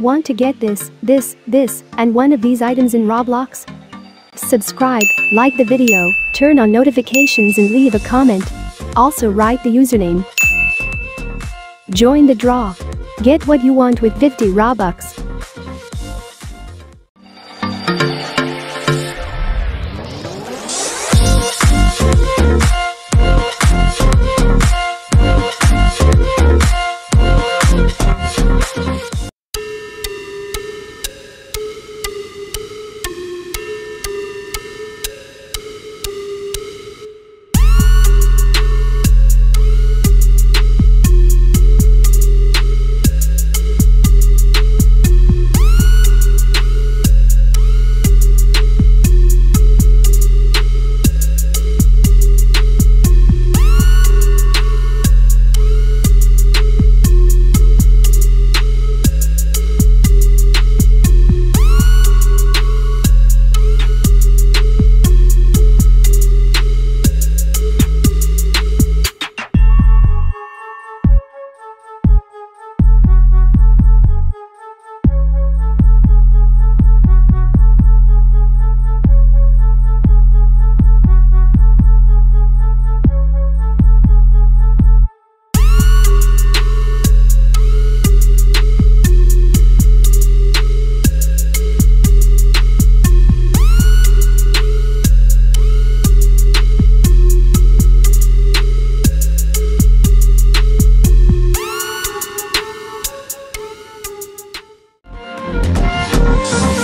Want to get this, this, this, and one of these items in Roblox? Subscribe, like the video, turn on notifications and leave a comment. Also write the username. Join the draw. Get what you want with 50 Robux. Thank